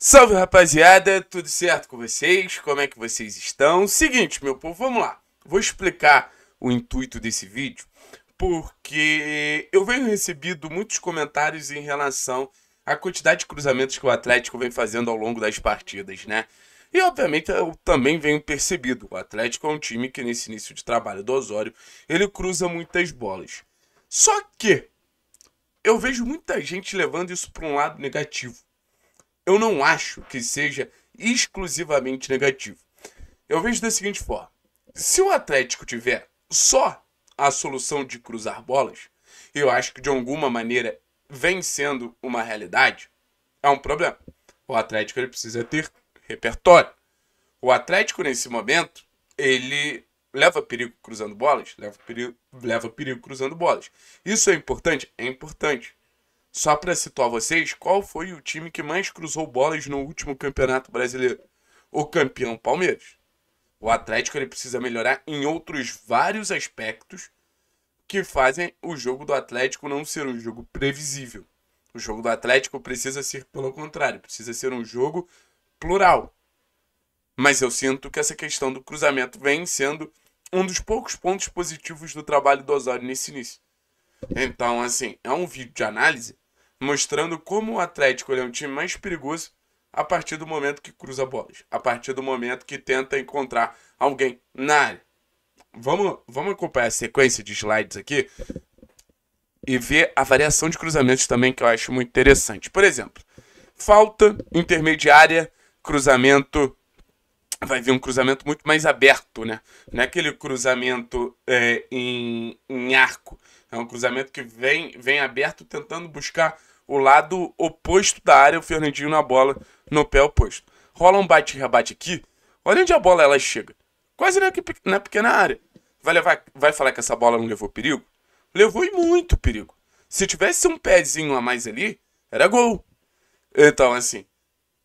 Salve rapaziada, tudo certo com vocês? Como é que vocês estão? Seguinte, meu povo, vamos lá. Vou explicar o intuito desse vídeo porque eu venho recebido muitos comentários em relação à quantidade de cruzamentos que o Atlético vem fazendo ao longo das partidas, né? E obviamente eu também venho percebido, o Atlético é um time que nesse início de trabalho do Osório, ele cruza muitas bolas. Só que eu vejo muita gente levando isso para um lado negativo eu não acho que seja exclusivamente negativo. Eu vejo da seguinte forma: se o Atlético tiver só a solução de cruzar bolas, eu acho que de alguma maneira vem sendo uma realidade, é um problema. O Atlético ele precisa ter repertório. O Atlético, nesse momento, ele leva perigo cruzando bolas? Leva perigo, leva perigo cruzando bolas. Isso é importante? É importante. Só para situar vocês, qual foi o time que mais cruzou bolas no último Campeonato Brasileiro? O campeão Palmeiras. O Atlético ele precisa melhorar em outros vários aspectos que fazem o jogo do Atlético não ser um jogo previsível. O jogo do Atlético precisa ser, pelo contrário, precisa ser um jogo plural. Mas eu sinto que essa questão do cruzamento vem sendo um dos poucos pontos positivos do trabalho do Osório nesse início. Então, assim, é um vídeo de análise mostrando como o Atlético é um time mais perigoso a partir do momento que cruza bolas, a partir do momento que tenta encontrar alguém na área. Vamos, vamos acompanhar a sequência de slides aqui e ver a variação de cruzamentos também que eu acho muito interessante. Por exemplo, falta intermediária, cruzamento vai vir um cruzamento muito mais aberto, né? Não é aquele cruzamento é, em, em arco. É um cruzamento que vem, vem aberto tentando buscar o lado oposto da área, o Fernandinho na bola no pé oposto. Rola um bate e rebate aqui. Olha onde a bola ela chega. Quase na, na pequena área. Vai, levar, vai falar que essa bola não levou perigo? Levou e muito perigo. Se tivesse um pezinho a mais ali, era gol. Então, assim,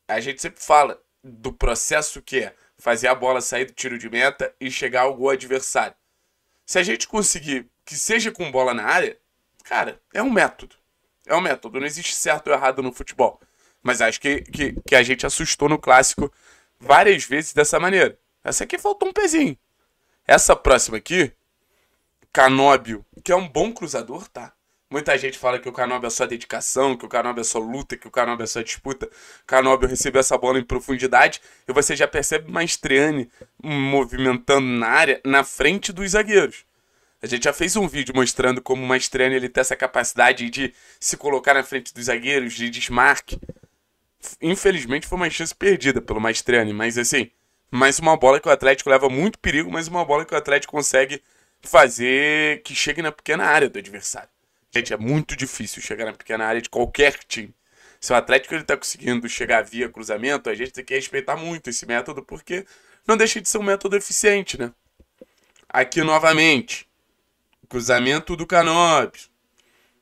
a gente sempre fala do processo que é fazer a bola sair do tiro de meta e chegar ao gol adversário. Se a gente conseguir que seja com bola na área, cara, é um método. É um método. Não existe certo ou errado no futebol. Mas acho que, que, que a gente assustou no clássico várias vezes dessa maneira. Essa aqui faltou um pezinho. Essa próxima aqui, Canóbio, que é um bom cruzador, tá? Muita gente fala que o Canóbio é só dedicação, que o Canóbio é só luta, que o Canóbio é só disputa. Canóbio recebeu essa bola em profundidade e você já percebe Maestriani movimentando na área na frente dos zagueiros. A gente já fez um vídeo mostrando como o Maestriani ele tem essa capacidade de se colocar na frente dos zagueiros, de desmarque. Infelizmente foi uma chance perdida pelo Maestriani, mas assim, mais uma bola que o Atlético leva muito perigo, mas uma bola que o Atlético consegue fazer que chegue na pequena área do adversário. Gente, é muito difícil chegar na pequena área de qualquer time. Se o Atlético ele tá conseguindo chegar via cruzamento, a gente tem que respeitar muito esse método, porque não deixa de ser um método eficiente, né? Aqui novamente, cruzamento do Canóbio.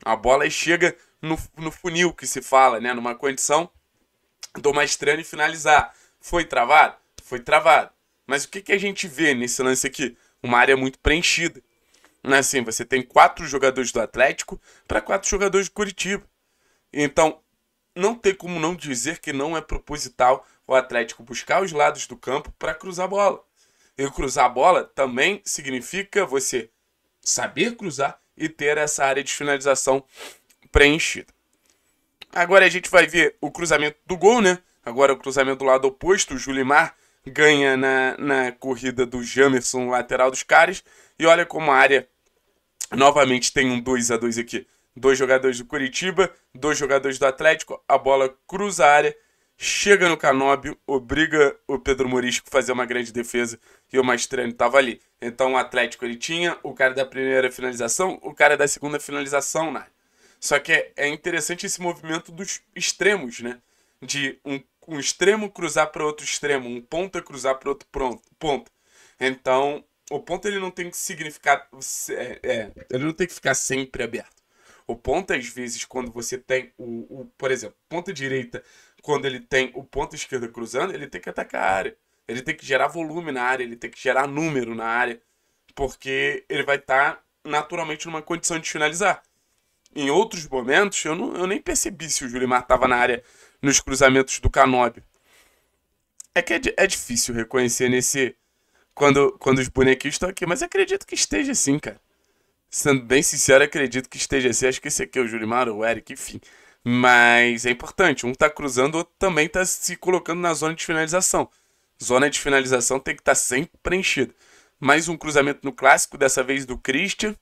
A bola chega no, no funil que se fala, né? Numa condição do Maestrani finalizar. Foi travado? Foi travado. Mas o que, que a gente vê nesse lance aqui? Uma área muito preenchida. Não é assim, você tem quatro jogadores do Atlético para quatro jogadores do Curitiba. Então, não tem como não dizer que não é proposital o Atlético buscar os lados do campo para cruzar a bola. E cruzar a bola também significa você saber cruzar e ter essa área de finalização preenchida. Agora a gente vai ver o cruzamento do gol, né? Agora o cruzamento do lado oposto, o Julimar ganha na, na corrida do Jamerson, lateral dos caras. E olha como a área novamente tem um 2 a 2 aqui. Dois jogadores do Curitiba, dois jogadores do Atlético. A bola cruza a área, chega no Canóbio, obriga o Pedro Morisco a fazer uma grande defesa e o Mastrani estava ali. Então o Atlético ele tinha o cara da primeira finalização, o cara da segunda finalização na área. Só que é, é interessante esse movimento dos extremos, né? De um um extremo cruzar para outro extremo, um ponta cruzar para outro pronto, ponto. Então, o ponto ele não tem que significar. É, é, ele não tem que ficar sempre aberto. O ponto, às vezes, quando você tem o, o, por exemplo, ponta direita, quando ele tem o ponto esquerdo cruzando, ele tem que atacar a área. Ele tem que gerar volume na área, ele tem que gerar número na área, porque ele vai estar tá naturalmente numa condição de finalizar. Em outros momentos, eu, não, eu nem percebi se o Julimar estava na área nos cruzamentos do Canóbio. É que é, é difícil reconhecer nesse. Quando, quando os bonequinhos estão aqui, mas acredito que esteja assim, cara. Sendo bem sincero, acredito que esteja assim. Acho que esse aqui é o Julimar, o Eric, enfim. Mas é importante, um tá cruzando, o outro também tá se colocando na zona de finalização. Zona de finalização tem que estar tá sempre preenchida. Mais um cruzamento no clássico, dessa vez do Christian.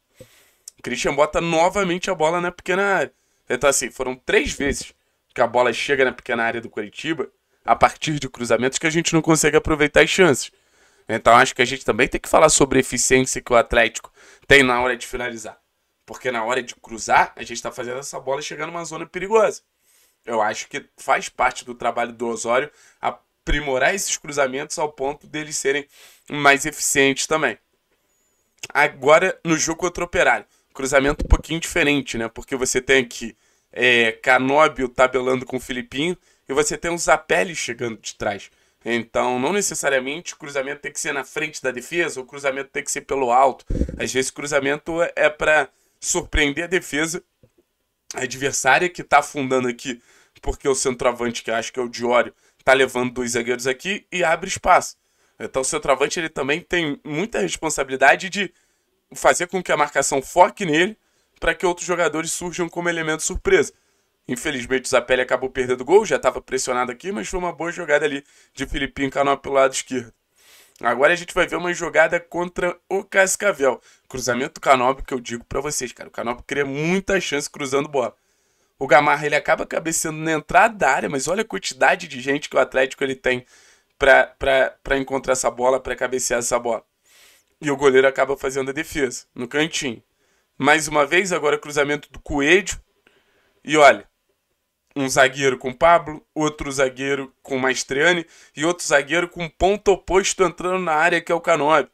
O Christian bota novamente a bola na pequena área. Então, assim, foram três vezes que a bola chega na pequena área do Curitiba a partir de cruzamentos que a gente não consegue aproveitar as chances. Então, acho que a gente também tem que falar sobre a eficiência que o Atlético tem na hora de finalizar. Porque na hora de cruzar, a gente está fazendo essa bola chegar numa zona perigosa. Eu acho que faz parte do trabalho do Osório aprimorar esses cruzamentos ao ponto deles serem mais eficientes também. Agora, no jogo contra o Operário, cruzamento um pouquinho diferente, né? Porque você tem aqui é, Canóbio tabelando com o Filipinho e você tem o Zapelli chegando de trás. Então, não necessariamente o cruzamento tem que ser na frente da defesa, o cruzamento tem que ser pelo alto. Às vezes, o cruzamento é para surpreender a defesa adversária que está afundando aqui, porque o centroavante, que acho que é o Diório, está levando dois zagueiros aqui e abre espaço. Então o centroavante ele também tem muita responsabilidade de fazer com que a marcação foque nele para que outros jogadores surjam como elemento surpresa. Infelizmente o Zapelli acabou perdendo o gol, já estava pressionado aqui, mas foi uma boa jogada ali de Filipinho Canó pelo lado esquerdo. Agora a gente vai ver uma jogada contra o Cascavel. Cruzamento do Canóbio que eu digo para vocês, cara. O Canóbio cria muita chance cruzando bola. O Gamarra ele acaba cabeceando na entrada da área, mas olha a quantidade de gente que o Atlético ele tem para encontrar essa bola, para cabecear essa bola. E o goleiro acaba fazendo a defesa no cantinho. Mais uma vez, agora cruzamento do Coelho. E olha, um zagueiro com Pablo, outro zagueiro com Maestriani e outro zagueiro com ponto oposto entrando na área, que é o Canóbio.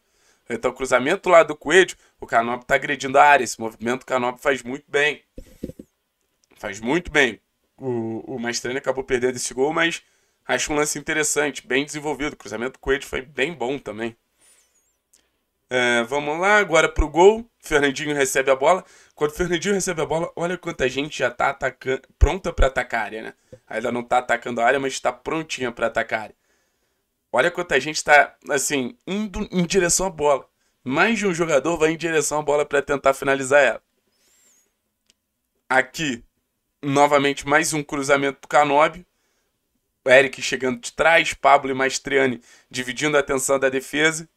Então, cruzamento lá do Coelho, o Canóbio está agredindo a área. Esse movimento o Canóbio faz muito bem. Faz muito bem. O, o Maestriani acabou perdendo esse gol, mas acho um lance interessante, bem desenvolvido. O cruzamento do Coelho foi bem bom também. É, vamos lá, agora pro gol. Fernandinho recebe a bola. Quando o Fernandinho recebe a bola, olha quanta gente já tá atacando, pronta para atacar a área, né? Ainda não tá atacando a área, mas está prontinha para atacar a área. Olha quanta gente está, assim, indo em direção à bola. Mais de um jogador vai em direção à bola para tentar finalizar ela. Aqui, novamente, mais um cruzamento do Canóbio. Eric chegando de trás, Pablo e Maestriani dividindo a atenção da defesa.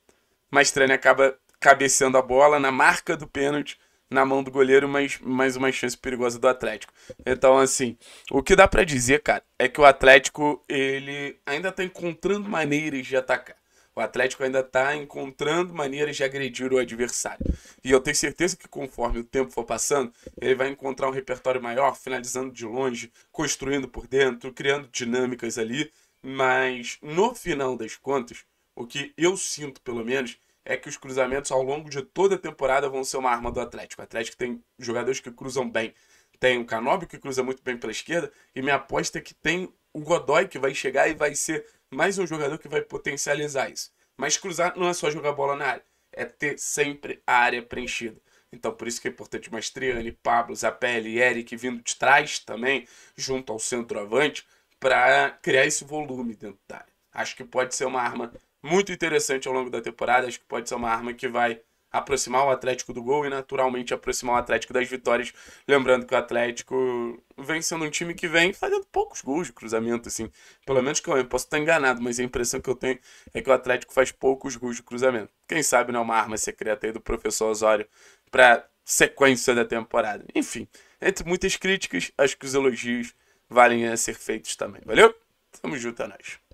Maestrani acaba cabeceando a bola na marca do pênalti na mão do goleiro, mas mais uma chance perigosa do Atlético. Então, assim, o que dá para dizer, cara, é que o Atlético ele ainda tá encontrando maneiras de atacar. O Atlético ainda está encontrando maneiras de agredir o adversário. E eu tenho certeza que conforme o tempo for passando, ele vai encontrar um repertório maior, finalizando de longe, construindo por dentro, criando dinâmicas ali. Mas no final das contas, o que eu sinto, pelo menos, é que os cruzamentos ao longo de toda a temporada vão ser uma arma do Atlético. O Atlético tem jogadores que cruzam bem. Tem o Canóbio que cruza muito bem pela esquerda. E minha aposta é que tem o Godoy que vai chegar e vai ser mais um jogador que vai potencializar isso. Mas cruzar não é só jogar bola na área. É ter sempre a área preenchida. Então, por isso que é importante Mastriani, Pablo, Zapelli, Eric vindo de trás também, junto ao centroavante, para criar esse volume dentro da área. Acho que pode ser uma arma muito interessante ao longo da temporada. Acho que pode ser uma arma que vai aproximar o Atlético do gol e naturalmente aproximar o Atlético das vitórias. Lembrando que o Atlético vem sendo um time que vem fazendo poucos gols de cruzamento, assim. Pelo menos que eu, posso estar enganado, mas a impressão que eu tenho é que o Atlético faz poucos gols de cruzamento. Quem sabe não é uma arma secreta aí do professor Osório para sequência da temporada. Enfim, entre muitas críticas, acho que os elogios valem a ser feitos também. Valeu? Tamo junto, é nóis.